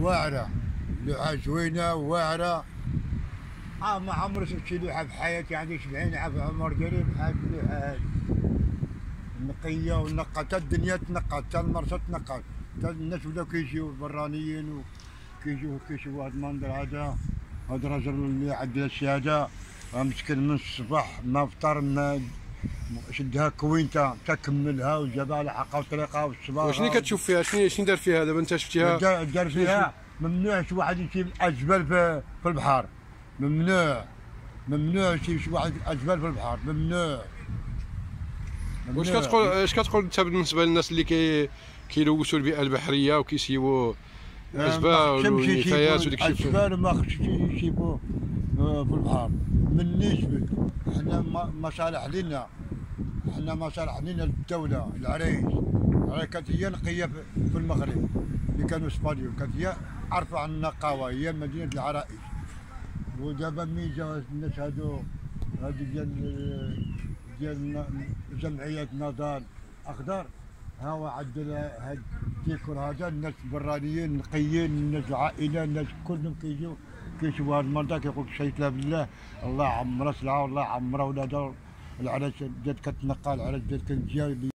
واعرة. لوحه زوينه واعرة. آه ما عمري شفت شي لوحة في حياتي؟ عندي 70 في عمر قريب؟ بحال اللوحه هذه نقية ونقة. حتى الدنيا تنقى حتى المرسى تنقى حتى الناس بداو كيجيو برانيين وكيجيو كيشوفوا هذا المنظر هذا. هذا الرجل اللي عنده الشهادة. مسكين من الصباح ما فطر ما شدها cuenta تكملها وجابها على حقها وطريقها والصباح وشنو كتشوف فيها؟ شنو شنو دار فيها دابا؟ انت شفتيها دار فيها ممنوع شي واحد يجيب أجبل في, في البحر ممنوع. ممنوع شي واحد أجبل في البحر ممنوع. واش. كتقول اش كتقول انت بالنسبة للناس اللي كي كيلوثوا البيئة البحرية وكيسيبوا الازبال والنفايات وديك الشيء؟ ما خصش يجيبوا آه، في البحر. من نسبة حنا مصالح لنا. حنا مصالح لنا للدولة العرايس العرايس كانت هي نقية في المغرب. اللي كانوا إسبانيول. كانت هي ارفع النقاوة هي مدينة العرائس. ودابا ملي جا الناس هادو هادو ديال ديال جمعية نضال. أخضر. هو عدل هاد هذا الناس برانيين نقيين الناس العائله الناس كلهم كيجيو كيشوفوا هذا المنطقة كيقول شهيت لا بالله. الله عمره سلعه والله عمره ولاد العرس جات كتنقى العرس جات كنجي